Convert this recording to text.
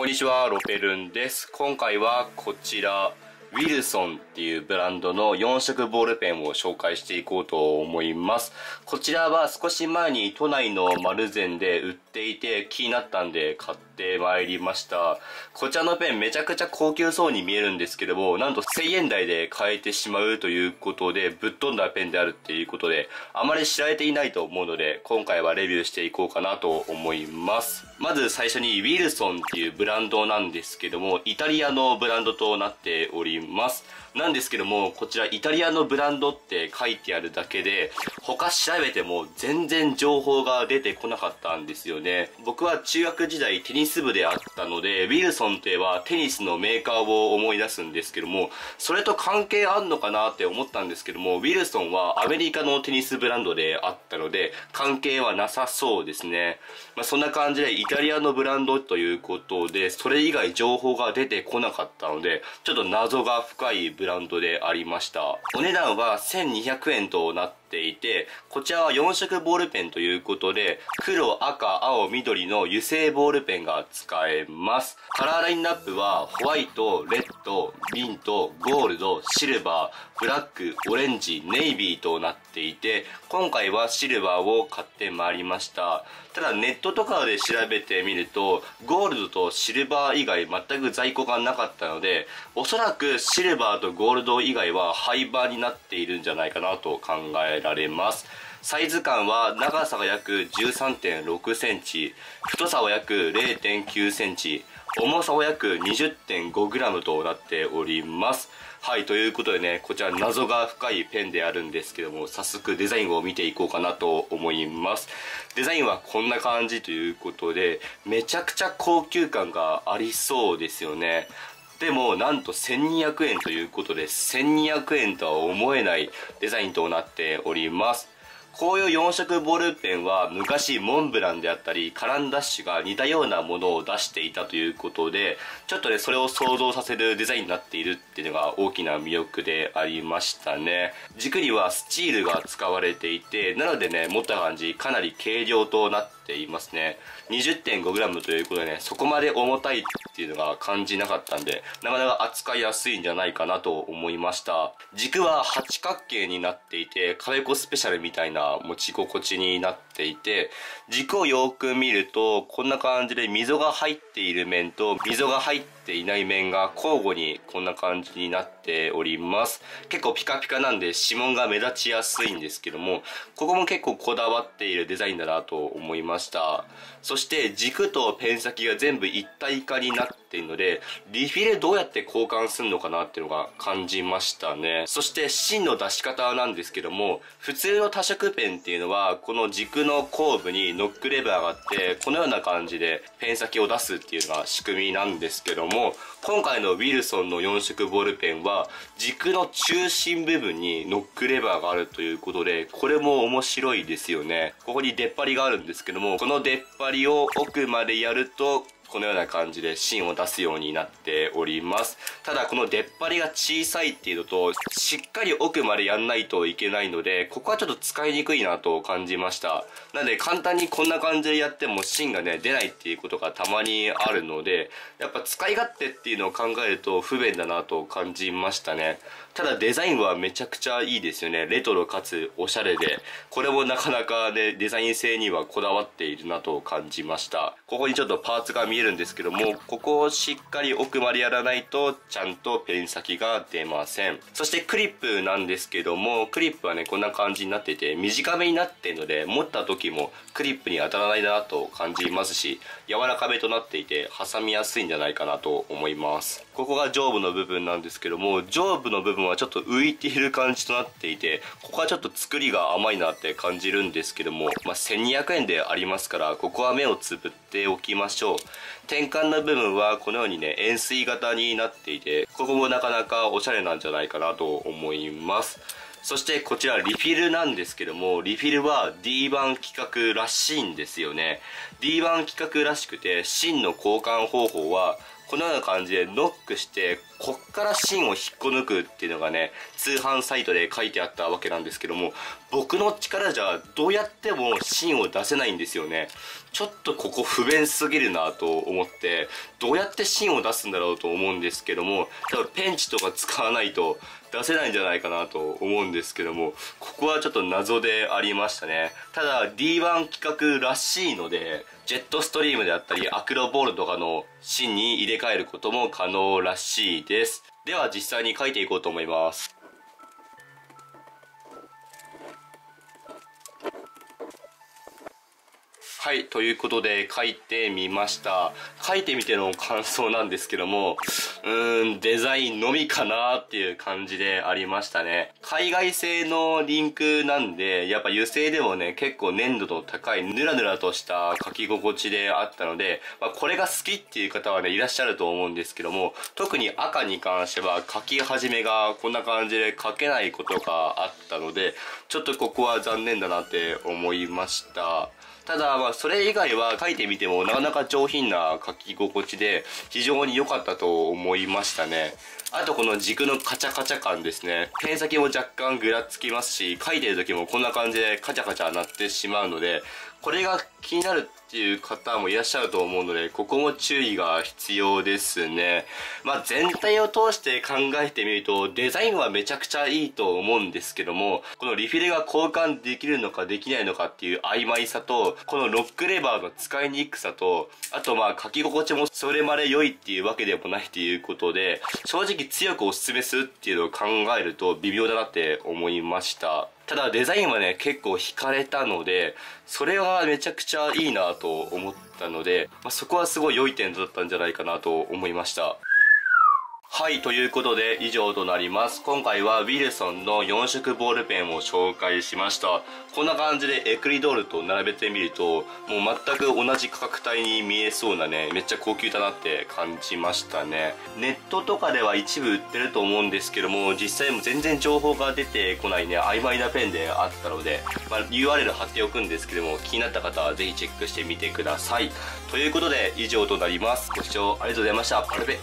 こんにちは、ロペルンです。今回はこちら、ウィルソンっていうブランドの4色ボールペンを紹介していこうと思います。こちらは少し前に都内のマルゼンで売っていて気になったんで買ってまいりました。こちらのペンめちゃくちゃ高級そうに見えるんですけども、なんと1000円台で買えてしまうということで、ぶっ飛んだペンであるっていうことで、あまり知られていないと思うので、今回はレビューしていこうかなと思います。まず最初にウィルソンっていうブランドなんですけども、イタリアのブランドとなっております。なんですけども、こちらイタリアのブランドって書いてあるだけで、他調べても全然情報が出てこなかったんですよね。僕は中学時代テニス部であったので、ウィルソンといえばテニスのメーカーを思い出すんですけども、それと関係あんのかなって思ったんですけども、ウィルソンはアメリカのテニスブランドであったので、関係はなさそうですね。まあ、そんな感じでイタリアのブランドということで、それ以外情報が出てこなかったので、ちょっと謎が深いブランドでありました。お値段は1200円となってていて、こちらは4色ボールペンということで、黒、赤、青、緑の油性ボールペンが使えます。カラーラインナップは、ホワイト、レッド、ミント、ゴールド、シルバー、ブラック、オレンジ、ネイビーとなっていて、今回はシルバーを買ってまいりました。ただネットとかで調べてみると、ゴールドとシルバー以外全く在庫がなかったので、おそらくシルバーとゴールド以外は廃盤になっているんじゃないかなと考えられます。サイズ感は長さが約13.6センチ、太さは約0.9センチ、重さは約 20.5g となっております。はい、ということでね、こちら謎が深いペンであるんですけども、早速デザインを見ていこうかなと思います。デザインはこんな感じということで、めちゃくちゃ高級感がありそうですよね。でも、なんと1200円ということで、1200円とは思えないデザインとなっております。こういう4色ボールペンは昔モンブランであったりカランダッシュが似たようなものを出していたということでちょっとねそれを想像させるデザインになっているっていうのが大きな魅力でありましたね軸にはスチールが使われていてなのでね持った感じかなり軽量となってって言いますね。20.5g ということでねそこまで重たいっていうのが感じなかったんでなかなか扱いやすいんじゃないかなと思いました。軸は八角形になっていてカベコスペシャルみたいな持ち心地になっていて、軸をよく見ると、こんな感じで溝が入っている面と溝が入ってていない面が交互にこんな感じになっております。結構ピカピカなんで指紋が目立ちやすいんですけども、ここも結構こだわっているデザインだなと思いました。そして軸とペン先が全部一体化になってっているので、リフィルどうやって交換するのかなっていうのが感じましたね。そして芯の出し方なんですけども、普通の多色ペンっていうのは、この軸の後部にノックレバーがあって、このような感じでペン先を出すっていうのが仕組みなんですけども、今回のウィルソンの4色ボールペンは、軸の中心部分にノックレバーがあるということで、これも面白いですよね。ここに出っ張りがあるんですけども、この出っ張りを奥までやると、このような感じで芯を出すようになっております。ただこの出っ張りが小さいっていうのと、しっかり奥までやんないといけないので、ここはちょっと使いにくいなと感じました。なので簡単にこんな感じでやっても芯がね、出ないっていうことがたまにあるので、やっぱ使い勝手っていうのを考えると不便だなと感じましたね。ただデザインはめちゃくちゃいいですよね。レトロかつおしゃれで、これもなかなかね、デザイン性にはこだわっているなと感じました。ここにちょっとパーツが見るんですけども、ここをしっかり奥までやらないと、ちゃんとペン先が出ません。そしてクリップなんですけども、クリップはね、こんな感じになってて、短めになってるので、持った時もクリップに当たらないなと感じますし、柔らかめとなっていて、挟みやすいんじゃないかなと思います。ここが上部の部分なんですけども、上部の部分はちょっと浮いている感じとなっていて、ここはちょっと作りが甘いなって感じるんですけども、まあ、1200円でありますから、ここは目をつぶってておきましょう。転換の部分はこのようにね、円錐型になっていて、ここもなかなかおしゃれなんじゃないかなと思います。そしてこちらリフィルなんですけども、リフィルは D 版規格らしいんですよね。D1 規格らしくて、芯の交換方法は、このような感じでノックして、こっから芯を引っこ抜くっていうのがね、通販サイトで書いてあったわけなんですけども、僕の力じゃどうやっても芯を出せないんですよね。ちょっとここ不便すぎるなと思って、どうやって芯を出すんだろうと思うんですけども、多分ペンチとか使わないと出せないんじゃないかなと思うんですけども、ここはちょっと謎でありましたね。ただ D1 企画らしいので、ジェットストリームであったり、アクロボールとかの芯に入れ替えることも可能らしいです。では実際に書いていこうと思います。はい、ということで書いてみました。書いてみての感想なんですけども、うーん、デザインのみかなっていう感じでありましたね。海外製のリンクなんで、やっぱ油性でもね、結構粘度の高いヌラヌラとした書き心地であったので、まあ、これが好きっていう方はね、いらっしゃると思うんですけども、特に赤に関しては書き始めがこんな感じで書けないことがあったので、ちょっとここは残念だなって思いました。ただ、まあ、それ以外は書いてみてもなかなか上品な書き心地で非常に良かったと思いましたね。あとこの軸のカチャカチャ感ですね。ペン先も若干ぐらつきますし、書いてる時もこんな感じでカチャカチャなってしまうので、これが気になるっていう方もいらっしゃると思うので、ここも注意が必要ですね。まあ、全体を通して考えてみると、デザインはめちゃくちゃいいと思うんですけども、このリフィルが交換できるのかできないのかっていう曖昧さと、このロックレバーの使いにくさと、あとまあ書き心地もそれまで良いっていうわけでもないっていうことで、正直強くお勧めするっていうのを考えると微妙だなって思いました。ただデザインはね、結構惹かれたので、それはめちゃくちゃいいなと思ったので、まあ、そこはすごい良い点だったんじゃないかなと思いました。はい、ということで以上となります。今回はウィルソンの4色ボールペンを紹介しました。こんな感じでエクリドールと並べてみると、もう全く同じ価格帯に見えそうなね、めっちゃ高級だなって感じましたね。ネットとかでは一部売ってると思うんですけども、実際も全然情報が出てこないね、曖昧なペンであったので、まあ、URL 貼っておくんですけども、気になった方はぜひチェックしてみてください。ということで以上となります。ご視聴ありがとうございました。パルペ